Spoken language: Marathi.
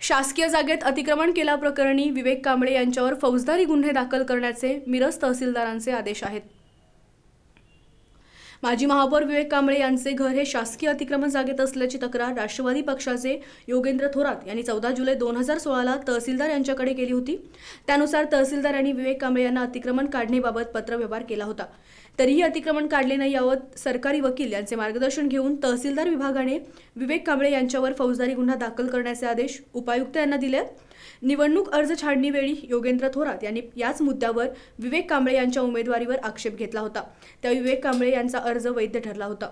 शासकीय जागेत अतिक्रमण केल्याप्रकरणी विवेक कांबळे यांच्यावर फौजदारी गुन्हे दाखल करण्याचे मिरज तहसीलदारांचे आदेश आहेत. माजी महापौर विवेक कांबळे यांचे घर हे शासकीय अतिक्रमण जागेत असल्याची तक्रार राष्ट्रवादी पक्षाचे योगेंद्र थोरात यांनी चौदा जुलै दोन हजार सोळाला तहसीलदार यांच्याकडे केली होती. त्यानुसार तहसीलदार यांनी विवेक कांबळे यांना अतिक्रमण काढणेबाबत पत्रव्यवहार केला होता. तरीही अतिक्रमण काढले नाही यावत सरकारी वकील यांचे मार्गदर्शन घेऊन तहसीलदार विभागाने विवेक कांबळे यांच्यावर फौजदारी गुन्हा दाखल करण्याचे आदेश उपायुक्त यांना दिले. आहेत निवडणूक अर्ज छाडणीवेळी योगेंद्र थोरात यांनी याच मुद्द्यावर विवेक कांबळे यांच्या उमेदवारीवर आक्षेप घेतला होता. त्या विवेक कांबळे यांचा अर्ज वैध ठरला होता.